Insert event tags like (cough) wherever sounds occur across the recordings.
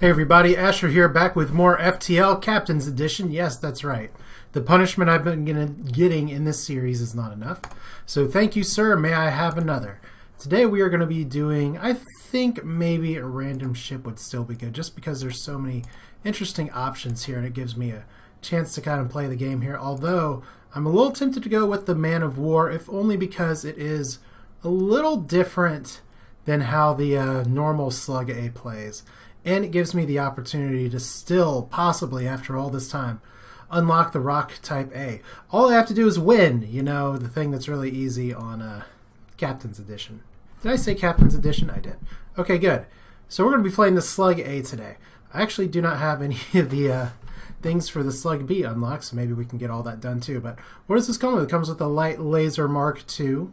Hey everybody, Asher here back with more FTL Captain's Edition. Yes, that's right. The punishment I've been getting in this series is not enough. So thank you, sir. May I have another? Today we are going to be doing, I think maybe a random ship would still be good, just because there's so many interesting options here and it gives me a chance to kind of play the game here. Although I'm a little tempted to go with the Man of War, if only because it is a little different than how the uh, normal Slug A plays and it gives me the opportunity to still, possibly after all this time, unlock the Rock Type A. All I have to do is win, you know, the thing that's really easy on uh, Captain's Edition. Did I say Captain's Edition? I did. Okay, good. So we're going to be playing the Slug A today. I actually do not have (laughs) any of the uh, things for the Slug B unlocked, so maybe we can get all that done too. But what does this come with? It comes with a Light Laser Mark II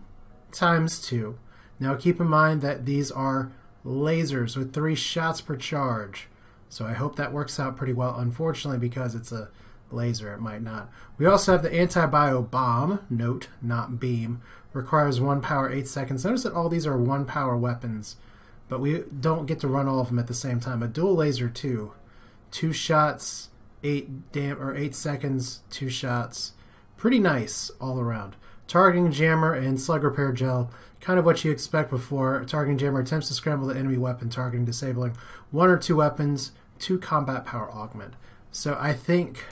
times 2. Now keep in mind that these are lasers with three shots per charge. So I hope that works out pretty well. Unfortunately, because it's a laser, it might not. We also have the anti-bio bomb, note, not beam, requires one power, eight seconds. Notice that all these are one power weapons, but we don't get to run all of them at the same time. A dual laser too, two shots, eight dam or eight seconds, two shots. Pretty nice all around. Targeting jammer and slug repair gel kind of what you expect before. Targeting jammer attempts to scramble the enemy weapon, targeting disabling one or two weapons, two combat power augment. So I think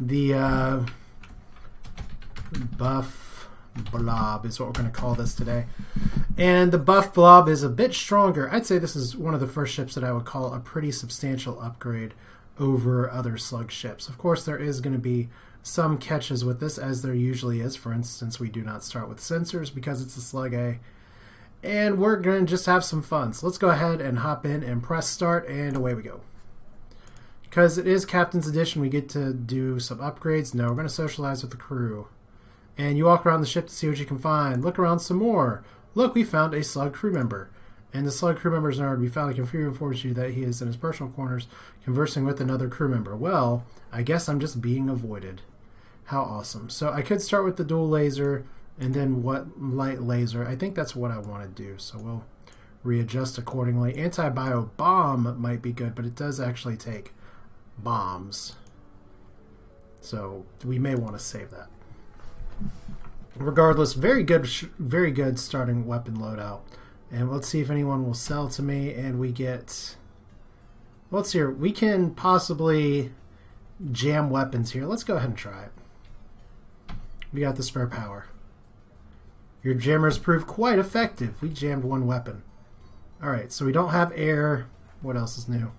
the uh, buff blob is what we're going to call this today. And the buff blob is a bit stronger. I'd say this is one of the first ships that I would call a pretty substantial upgrade over other slug ships. Of course, there is going to be some catches with this, as there usually is. For instance, we do not start with sensors because it's a slug A. And we're going to just have some fun. So let's go ahead and hop in and press start, and away we go. Because it is Captain's Edition, we get to do some upgrades. No, we're going to socialize with the crew. And you walk around the ship to see what you can find. Look around some more. Look, we found a slug crew member. And the slug crew member's nowhere to be found. The informs you that he is in his personal quarters conversing with another crew member. Well, I guess I'm just being avoided. How awesome. So I could start with the dual laser and then what light laser. I think that's what I want to do. So we'll readjust accordingly. Anti-bio bomb might be good, but it does actually take bombs. So we may want to save that. Regardless, very good, very good starting weapon loadout. And let's see if anyone will sell to me. And we get, let's see here. We can possibly jam weapons here. Let's go ahead and try it. We got the spare power. Your jammers prove quite effective. We jammed one weapon. Alright, so we don't have air. What else is new?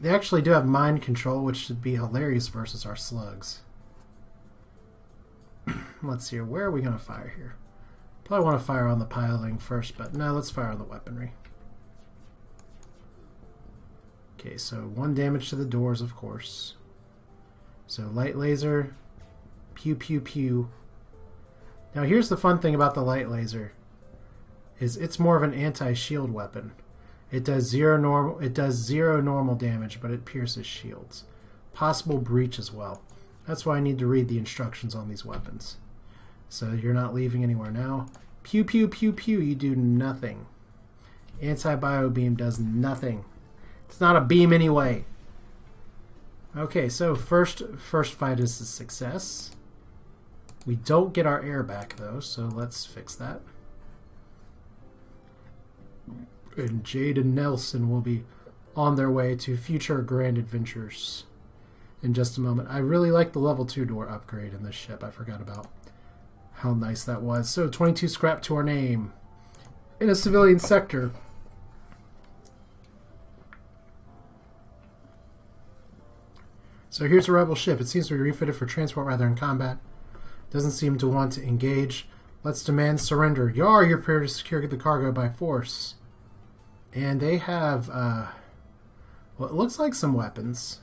They actually do have mind control, which should be hilarious versus our slugs. (clears throat) let's see here. Where are we going to fire here? Probably want to fire on the piling first, but no, let's fire on the weaponry. Okay, so one damage to the doors, of course. So light laser, Pew pew pew. Now here's the fun thing about the light laser is it's more of an anti-shield weapon. It does zero normal it does zero normal damage, but it pierces shields. Possible breach as well. That's why I need to read the instructions on these weapons. So you're not leaving anywhere now. Pew pew pew pew, you do nothing. Anti-bio beam does nothing. It's not a beam anyway. Okay, so first first fight is a success. We don't get our air back, though, so let's fix that. And Jade and Nelson will be on their way to future grand adventures in just a moment. I really like the level 2 door upgrade in this ship. I forgot about how nice that was. So 22 scrap to our name in a civilian sector. So here's a rebel ship. It seems to be refitted for transport rather than combat. Doesn't seem to want to engage. Let's demand surrender. Yar, you're prepared to secure the cargo by force. And they have, uh, well, it looks like some weapons.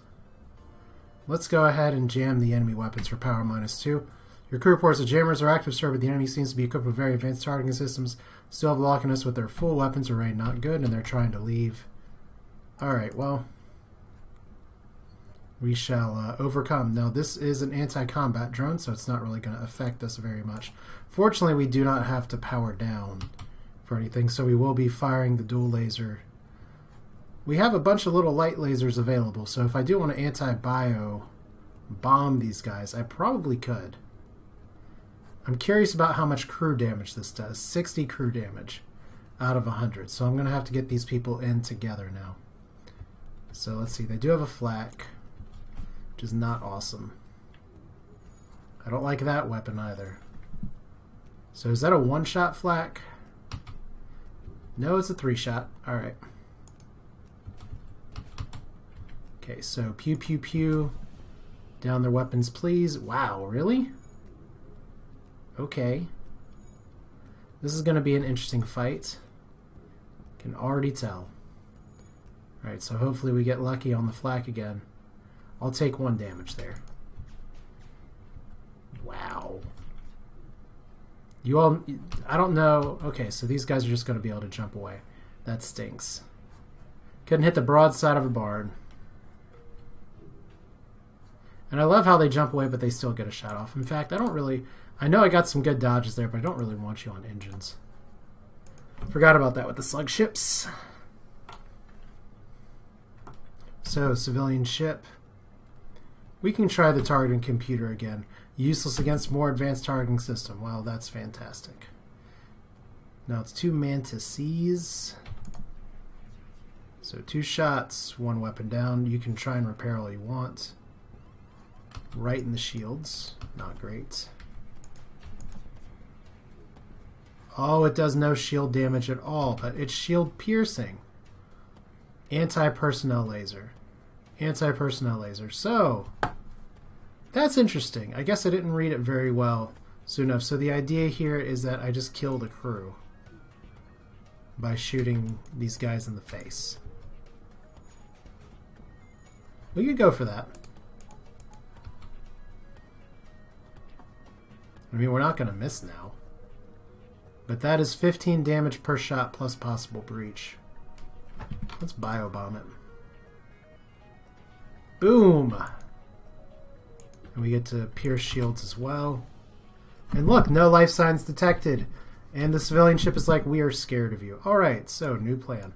Let's go ahead and jam the enemy weapons for power minus two. Your crew reports the jammers are active, sir, but the enemy seems to be equipped with very advanced targeting systems. Still have locking us with their full weapons array, not good, and they're trying to leave. Alright, well, we shall uh, overcome. Now, this is an anti-combat drone, so it's not really going to affect us very much. Fortunately, we do not have to power down for anything, so we will be firing the dual laser We have a bunch of little light lasers available, so if I do want to anti-bio bomb these guys, I probably could. I'm curious about how much crew damage this does. 60 crew damage out of 100. So I'm going to have to get these people in together now. So let's see. They do have a flak, which is not awesome. I don't like that weapon either. So is that a one-shot flak? No, it's a three-shot. Alright. Okay, so pew pew pew. Down their weapons, please. Wow, really? Okay. This is going to be an interesting fight. Can already tell. Alright, so hopefully we get lucky on the flak again. I'll take one damage there. Wow. You all... I don't know... Okay, so these guys are just going to be able to jump away. That stinks. Couldn't hit the broadside of a barn. And I love how they jump away, but they still get a shot off. In fact, I don't really... I know I got some good dodges there, but I don't really want you on engines. Forgot about that with the slug ships. So, civilian ship. We can try the targeting computer again. Useless against more advanced targeting system. Wow, that's fantastic. Now it's two Mantises. So two shots, one weapon down. You can try and repair all you want. Right in the shields. Not great. Oh, it does no shield damage at all, but it's shield piercing. Anti-personnel laser. Anti-personnel laser. So, that's interesting. I guess I didn't read it very well soon enough. So the idea here is that I just kill the crew by shooting these guys in the face. We could go for that. I mean, we're not going to miss now. But that is 15 damage per shot plus possible breach. Let's biobomb it. Boom! And we get to pierce shields as well. And look, no life signs detected. And the civilian ship is like, we are scared of you. Alright, so new plan.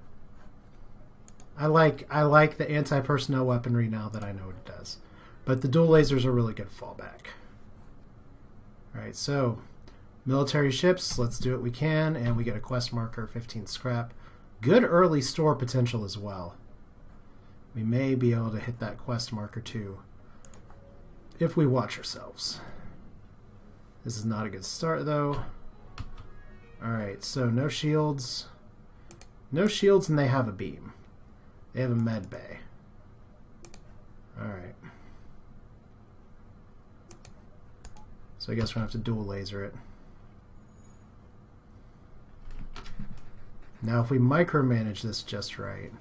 I like I like the anti-personnel weaponry now that I know what it does. But the dual lasers are really good fallback. Alright, so Military ships, let's do what we can, and we get a quest marker, 15 scrap. Good early store potential as well. We may be able to hit that quest marker too, if we watch ourselves. This is not a good start though. Alright, so no shields. No shields and they have a beam. They have a med bay. Alright. So I guess we're going to have to dual laser it. Now, if we micromanage this just right,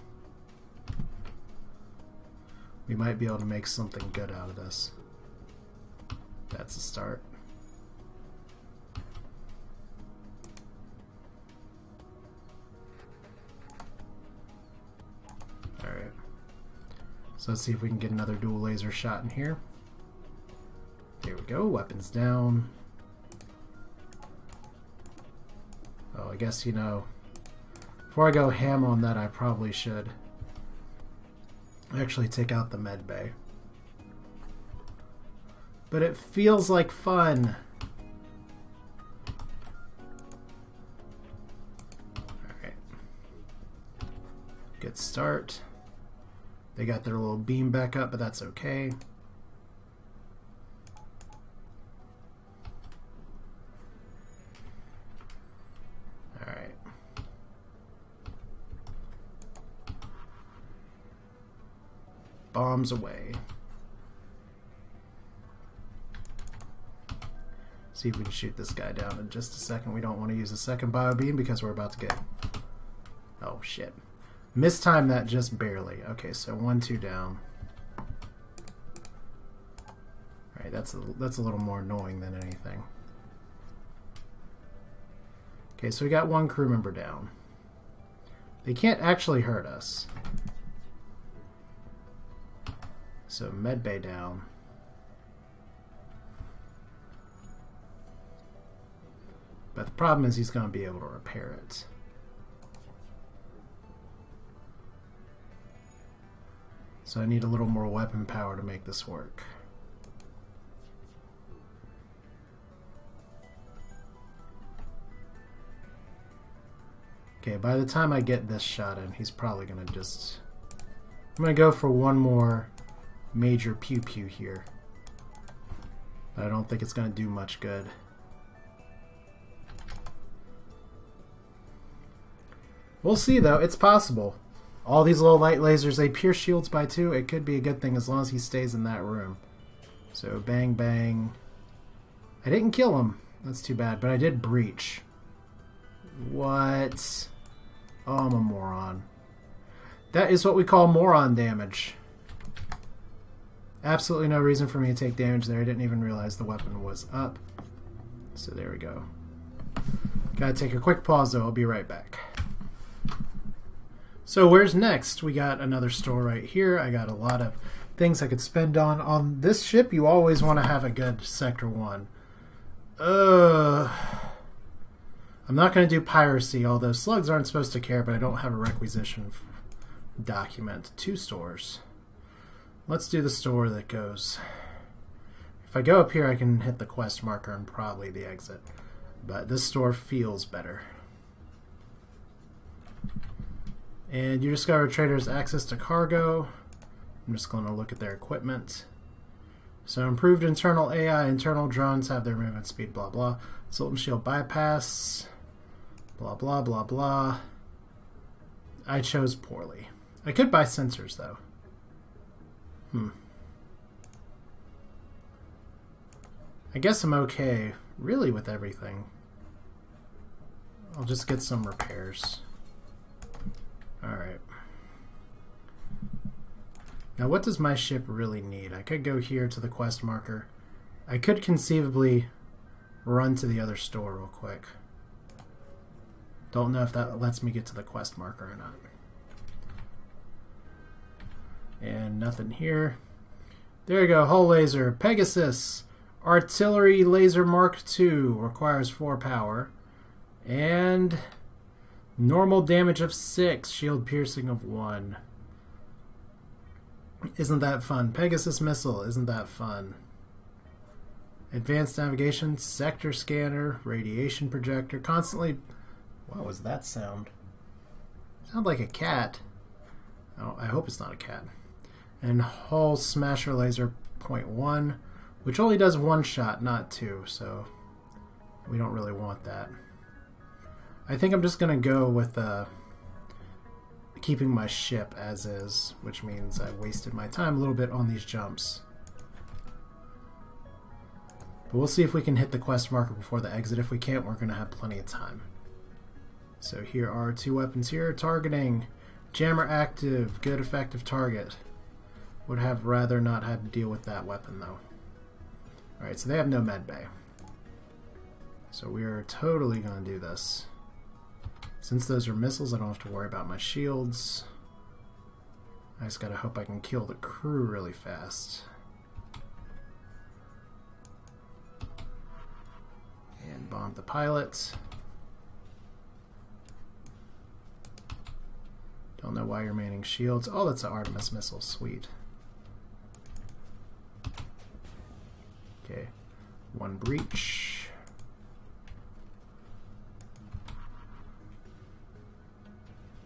we might be able to make something good out of this. That's a start. Alright. So let's see if we can get another dual laser shot in here. There we go, weapons down. Oh, I guess, you know, before I go ham on that, I probably should actually take out the med bay. But it feels like fun. Alright. Good start. They got their little beam back up, but that's okay. Bombs away. See if we can shoot this guy down in just a second. We don't want to use a second bio beam because we're about to get... Oh, shit. Mistime that just barely. Okay, so one, two down. Alright, that's a, that's a little more annoying than anything. Okay, so we got one crew member down. They can't actually hurt us. So medbay down. But the problem is he's going to be able to repair it. So I need a little more weapon power to make this work. Okay, by the time I get this shot in, he's probably going to just... I'm going to go for one more major pew-pew here. But I don't think it's going to do much good. We'll see, though. It's possible. All these little light lasers, they pierce shields by two. It could be a good thing as long as he stays in that room. So, bang, bang. I didn't kill him. That's too bad. But I did breach. What? Oh, I'm a moron. That is what we call moron damage. Absolutely no reason for me to take damage there. I didn't even realize the weapon was up. So there we go. Gotta take a quick pause though. I'll be right back. So where's next? We got another store right here. I got a lot of things I could spend on. On this ship, you always want to have a good Sector 1. Uh, I'm not going to do piracy, although slugs aren't supposed to care, but I don't have a requisition document. Two stores. Let's do the store that goes... If I go up here, I can hit the quest marker and probably the exit. But this store feels better. And you discover traders access to cargo. I'm just going to look at their equipment. So improved internal AI, internal drones have their movement speed, blah blah. Zoltan shield bypass, blah blah blah blah. I chose poorly. I could buy sensors though. Hmm. I guess I'm okay, really, with everything. I'll just get some repairs. Alright. Now what does my ship really need? I could go here to the quest marker. I could conceivably run to the other store real quick. Don't know if that lets me get to the quest marker or not. And nothing here. There you go, hull laser. Pegasus. Artillery laser Mark II. Requires 4 power. And Normal damage of 6, shield piercing of 1. Isn't that fun? Pegasus missile, isn't that fun? Advanced navigation, sector scanner, radiation projector, constantly... What was that sound? Sound like a cat. Oh, I hope it's not a cat. And hull smasher laser point one, which only does one shot, not two, so we don't really want that. I think I'm just going to go with uh, keeping my ship as is, which means I wasted my time a little bit on these jumps. But we'll see if we can hit the quest marker before the exit. If we can't, we're going to have plenty of time. So here are two weapons here. Targeting. Jammer active. Good effective target. Would have rather not had to deal with that weapon though. Alright, so they have no med bay. So we are totally going to do this. Since those are missiles, I don't have to worry about my shields. I just gotta hope I can kill the crew really fast. And bomb the pilot. Don't know why you're manning shields. Oh, that's an Artemis missile. Sweet. Okay. One breach.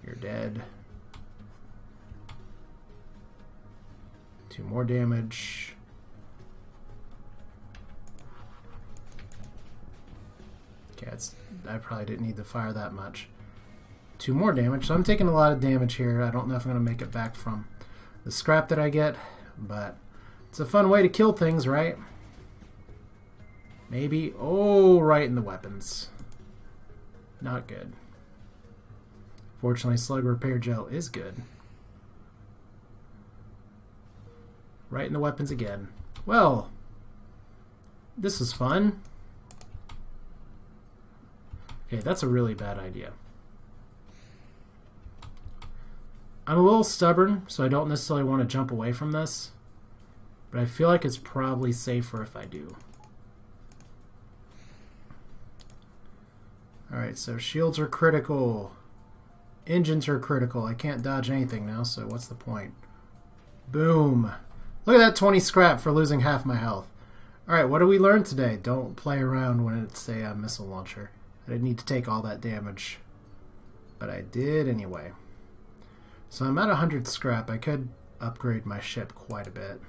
You're dead. Two more damage. Okay, I probably didn't need to fire that much. Two more damage, so I'm taking a lot of damage here. I don't know if I'm going to make it back from the scrap that I get, but it's a fun way to kill things, right? Maybe. Oh, right in the weapons. Not good. Fortunately, slug repair gel is good. Right in the weapons again. Well, this is fun. Okay, that's a really bad idea. I'm a little stubborn, so I don't necessarily want to jump away from this. But I feel like it's probably safer if I do. Alright, so shields are critical. Engines are critical. I can't dodge anything now, so what's the point? Boom. Look at that 20 scrap for losing half my health. Alright, what do we learn today? Don't play around when it's a uh, missile launcher. I didn't need to take all that damage. But I did anyway. So I'm at 100 scrap. I could upgrade my ship quite a bit.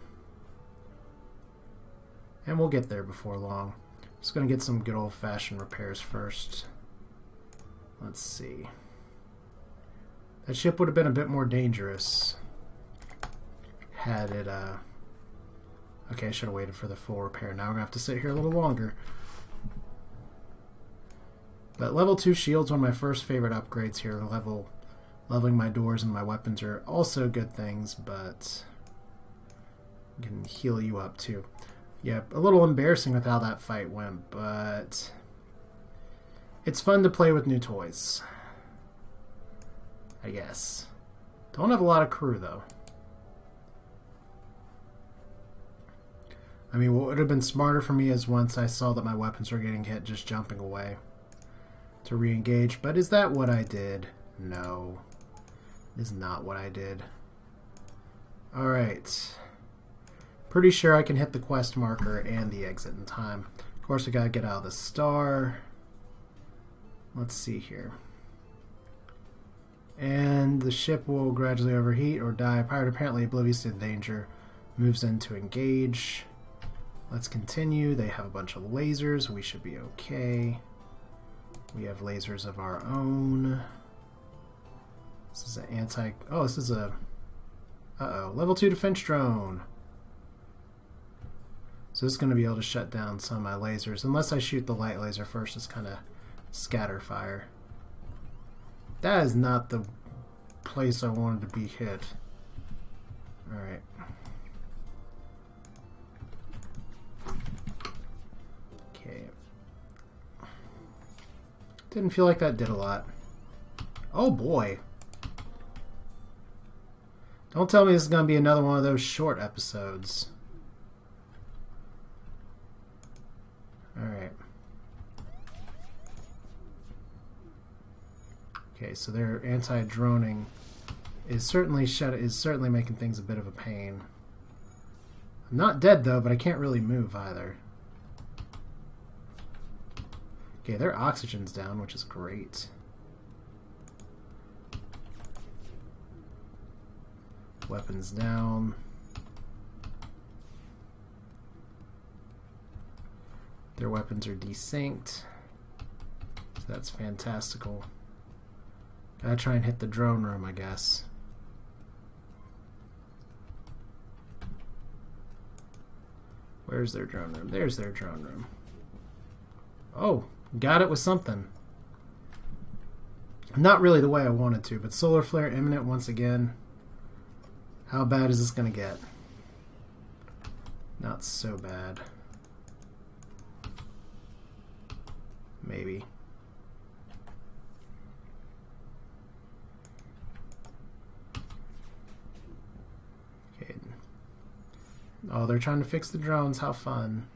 And we'll get there before long. Just going to get some good old-fashioned repairs first. Let's see. That ship would have been a bit more dangerous had it, uh... Okay, I should have waited for the full repair. Now we're going to have to sit here a little longer. But level 2 shields, one of my first favorite upgrades here. Level, leveling my doors and my weapons are also good things, but can heal you up too. Yeah, a little embarrassing with how that fight went, but it's fun to play with new toys. I guess. Don't have a lot of crew though. I mean, what would have been smarter for me is once I saw that my weapons were getting hit, just jumping away to re-engage. But is that what I did? No. Is not what I did. Alright. Pretty sure I can hit the quest marker and the exit in time. Of course, I gotta get out of the star. Let's see here. And the ship will gradually overheat or die. Pirate apparently oblivious to danger. Moves in to engage. Let's continue. They have a bunch of lasers. We should be okay. We have lasers of our own. This is an anti... Oh, this is a... Uh-oh. Level 2 defense drone. So this is going to be able to shut down some of my lasers. Unless I shoot the light laser first, it's kind of scatter fire. That is not the place I wanted to be hit. Alright. Okay. Didn't feel like that did a lot. Oh boy. Don't tell me this is going to be another one of those short episodes. Alright. Okay, so their anti-droning is certainly shut is certainly making things a bit of a pain. I'm not dead though, but I can't really move either. Okay, their oxygen's down, which is great. Weapons down. Their weapons are desynced. So that's fantastical. Gotta try and hit the drone room, I guess. Where's their drone room? There's their drone room. Oh, Got it with something. Not really the way I wanted to, but solar flare imminent once again. How bad is this going to get? Not so bad. Maybe. Okay. Oh, they're trying to fix the drones. How fun.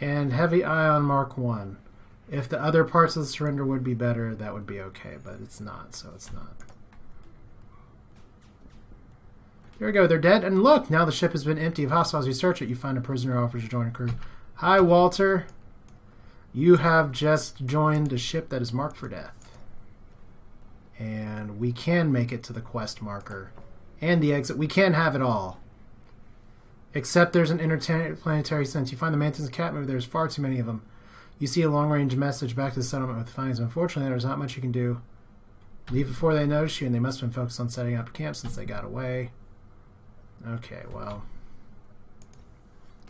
and heavy ion mark 1 if the other parts of the surrender would be better that would be okay but it's not so it's not. There we go. They're dead and look! Now the ship has been empty of hostiles. You search it you find a prisoner offers to join a crew. Hi walter. You have just joined a ship that is marked for death and we can make it to the quest marker and the exit we can have it all Except there's an interplanetary sense. You find the Mantis and Cat movie, there's far too many of them. You see a long range message back to the settlement with the findings. Unfortunately, there's not much you can do. Leave before they notice you, and they must have been focused on setting up camp since they got away. Okay, well.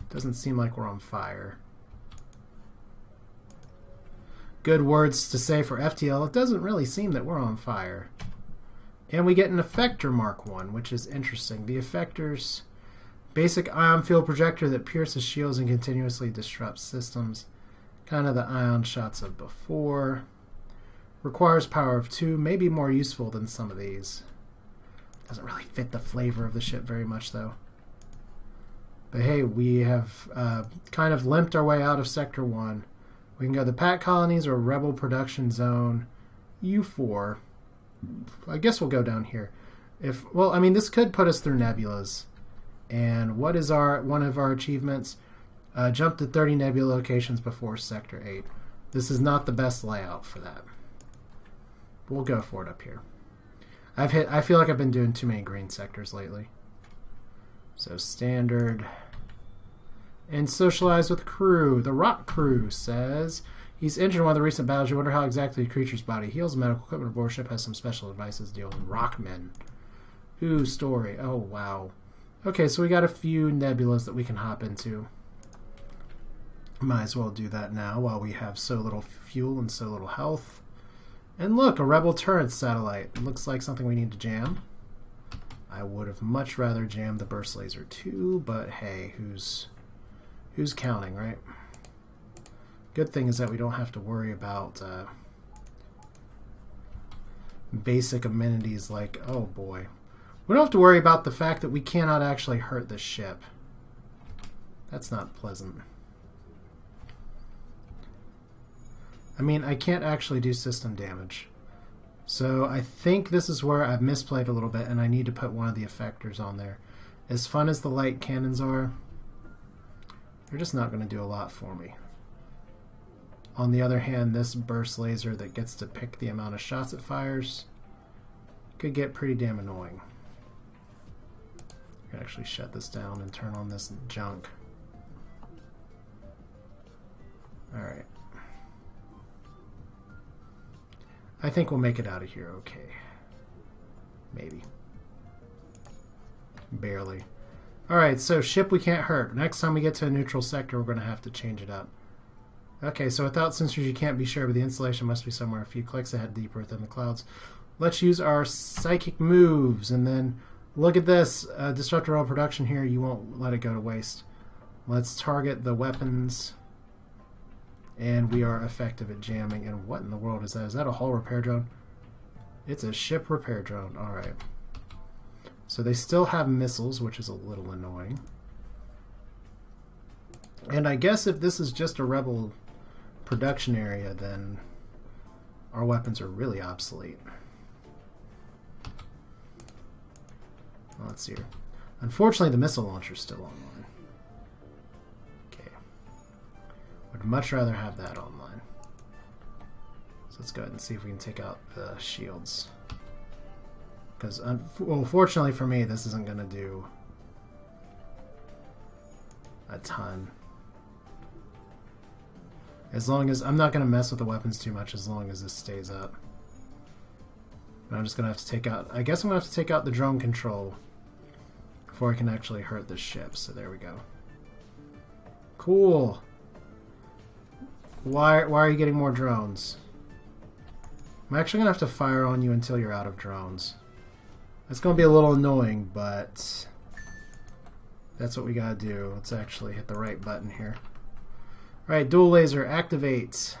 Doesn't seem like we're on fire. Good words to say for FTL. It doesn't really seem that we're on fire. And we get an effector Mark 1, which is interesting. The effectors Basic ion field projector that pierces shields and continuously disrupts systems. Kind of the ion shots of before. Requires power of 2, may be more useful than some of these. Doesn't really fit the flavor of the ship very much though. But hey, we have uh, kind of limped our way out of Sector 1. We can go the Pack Colonies or Rebel Production Zone U4. I guess we'll go down here. If well, I mean, this could put us through nebulas. And what is our one of our achievements? Uh, jump to 30 nebula locations before Sector 8. This is not the best layout for that. We'll go for it up here. I've hit. I feel like I've been doing too many green sectors lately. So standard. And socialize with crew. The rock crew says he's injured in one of the recent battles. You wonder how exactly the creature's body heals. Medical equipment aboard ship has some special devices to deal with rockmen. Ooh, story. Oh wow. Okay, so we got a few nebulas that we can hop into. Might as well do that now while we have so little fuel and so little health. And look, a Rebel turret satellite. looks like something we need to jam. I would have much rather jammed the burst laser too, but hey, who's who's counting, right? Good thing is that we don't have to worry about uh, basic amenities like, oh boy. We don't have to worry about the fact that we cannot actually hurt the ship. That's not pleasant. I mean, I can't actually do system damage. So I think this is where I've misplayed a little bit and I need to put one of the effectors on there. As fun as the light cannons are, they're just not going to do a lot for me. On the other hand, this burst laser that gets to pick the amount of shots it fires could get pretty damn annoying. I can actually shut this down and turn on this junk. Alright. I think we'll make it out of here okay. Maybe. Barely. Alright, so ship we can't hurt. Next time we get to a neutral sector, we're going to have to change it up. Okay, so without sensors you can't be sure, but the installation must be somewhere a few clicks ahead deeper within the clouds. Let's use our psychic moves, and then look at this. Uh, disrupt our production here, you won't let it go to waste. Let's target the weapons and we are effective at jamming. And what in the world is that? Is that a hull repair drone? It's a ship repair drone. Alright. So they still have missiles, which is a little annoying. And I guess if this is just a rebel production area, then our weapons are really obsolete. let's see here. Unfortunately, the missile launcher is still online. Okay. Would much rather have that online. So let's go ahead and see if we can take out the shields. Because, well, fortunately for me, this isn't going to do a ton. As long as, I'm not going to mess with the weapons too much as long as this stays up. I'm just going to have to take out, I guess I'm going to have to take out the drone control before I can actually hurt the ship. So there we go. Cool. Why, why are you getting more drones? I'm actually going to have to fire on you until you're out of drones. That's going to be a little annoying, but that's what we got to do. Let's actually hit the right button here. Alright, dual laser, activate.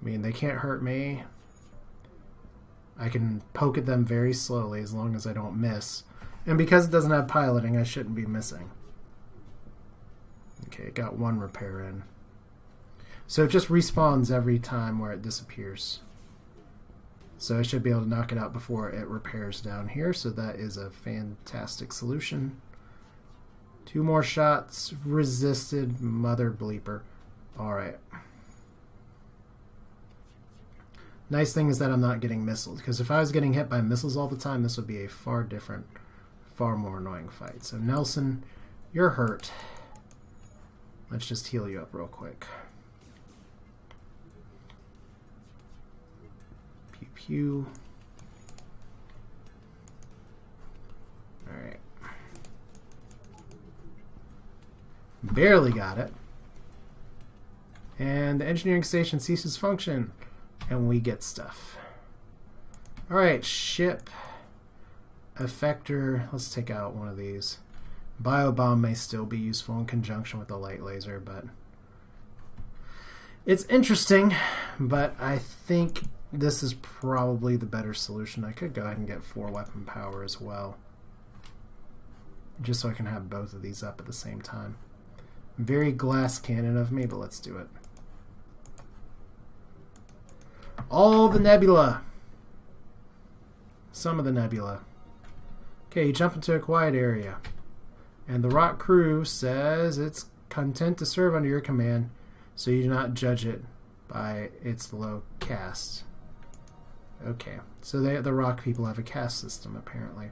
I mean, they can't hurt me. I can poke at them very slowly as long as I don't miss. And because it doesn't have piloting, I shouldn't be missing. Okay, it got one repair in. So it just respawns every time where it disappears. So I should be able to knock it out before it repairs down here. So that is a fantastic solution. Two more shots. Resisted. Mother bleeper. Alright. Nice thing is that I'm not getting missiles. Because if I was getting hit by missiles all the time, this would be a far different, far more annoying fight. So Nelson, you're hurt. Let's just heal you up real quick. Pew pew. Alright. Barely got it. And the engineering station ceases function. And we get stuff. Alright, ship. Effector. Let's take out one of these. Biobomb may still be useful in conjunction with the light laser, but it's interesting, but I think this is probably the better solution. I could go ahead and get four weapon power as well, just so I can have both of these up at the same time. Very glass cannon of me, but let's do it. All the nebula. Some of the nebula. Okay, you jump into a quiet area. And the rock crew says it's content to serve under your command, so you do not judge it by its low caste. Okay, so they, the rock people have a caste system, apparently.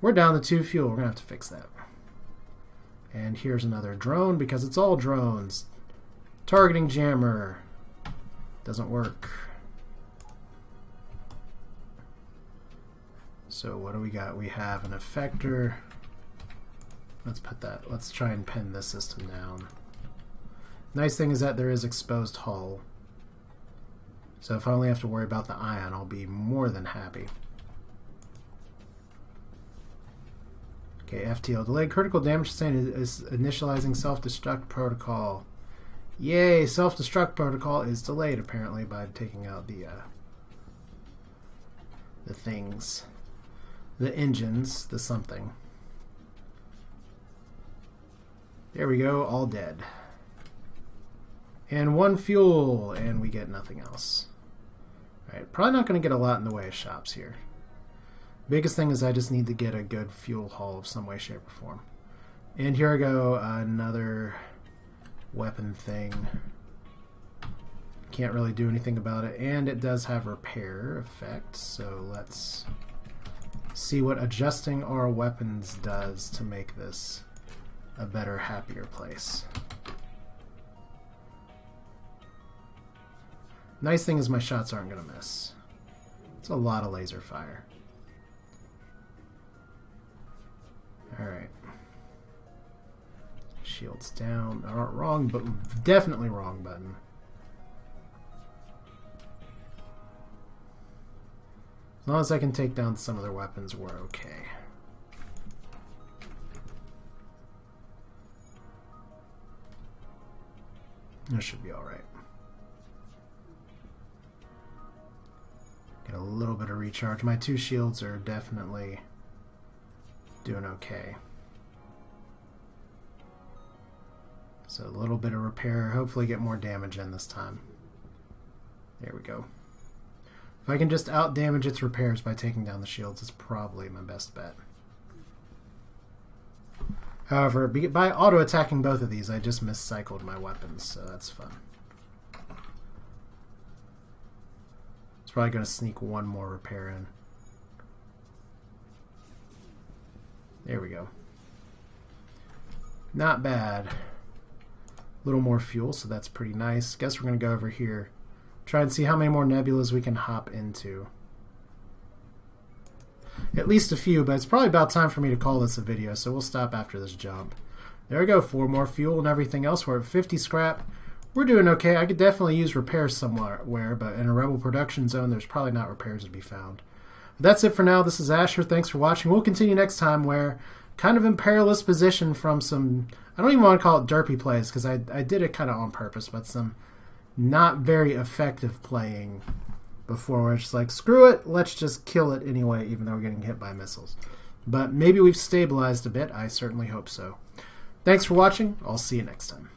We're down to two fuel. We're going to have to fix that. And here's another drone, because it's all drones. Targeting jammer. Doesn't work. So what do we got? We have an effector. Let's put that, let's try and pin this system down. Nice thing is that there is exposed hull. So if I only have to worry about the ion, I'll be more than happy. Okay, FTL delayed critical damage sustained is initializing self-destruct protocol. Yay, self-destruct protocol is delayed apparently by taking out the uh, the things, the engines, the something. There we go, all dead. And one fuel, and we get nothing else. Alright, probably not going to get a lot in the way of shops here. Biggest thing is I just need to get a good fuel haul of some way, shape, or form. And here I go, another weapon thing. Can't really do anything about it. And it does have repair effect, so let's see what adjusting our weapons does to make this a better, happier place. Nice thing is my shots aren't going to miss. It's a lot of laser fire. Alright. Shields down. Uh, wrong, but definitely wrong button. As long as I can take down some of their weapons, we're okay. That should be alright. A little bit of recharge. My two shields are definitely doing okay. So a little bit of repair. Hopefully get more damage in this time. There we go. If I can just out damage its repairs by taking down the shields, it's probably my best bet. However, by auto-attacking both of these, I just miscycled my weapons, so that's fun. Probably going to sneak one more repair in. There we go. Not bad. A little more fuel, so that's pretty nice. Guess we're going to go over here. Try and see how many more nebulas we can hop into. At least a few, but it's probably about time for me to call this a video, so we'll stop after this jump. There we go, four more fuel and everything else. We're at 50 scrap. We're doing okay. I could definitely use repairs somewhere, but in a Rebel production zone, there's probably not repairs to be found. But that's it for now. This is Asher. Thanks for watching. We'll continue next time where kind of in perilous position from some, I don't even want to call it derpy plays because I, I did it kind of on purpose, but some not very effective playing before where just like, screw it, let's just kill it anyway, even though we're getting hit by missiles. But maybe we've stabilized a bit. I certainly hope so. Thanks for watching. I'll see you next time.